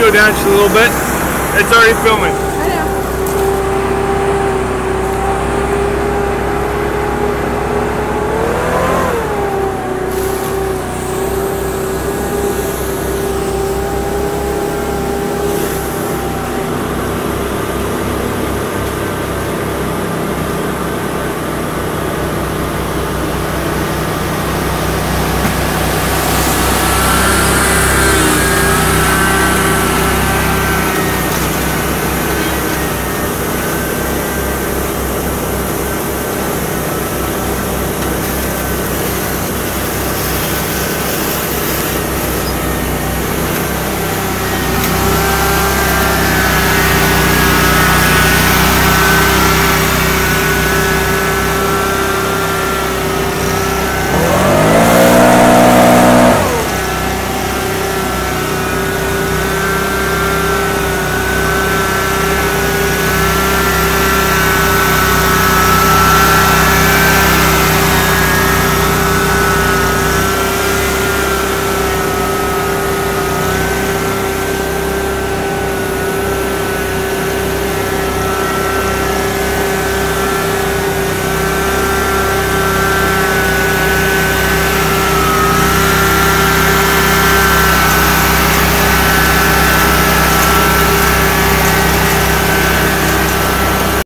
go down just a little bit. It's already filming.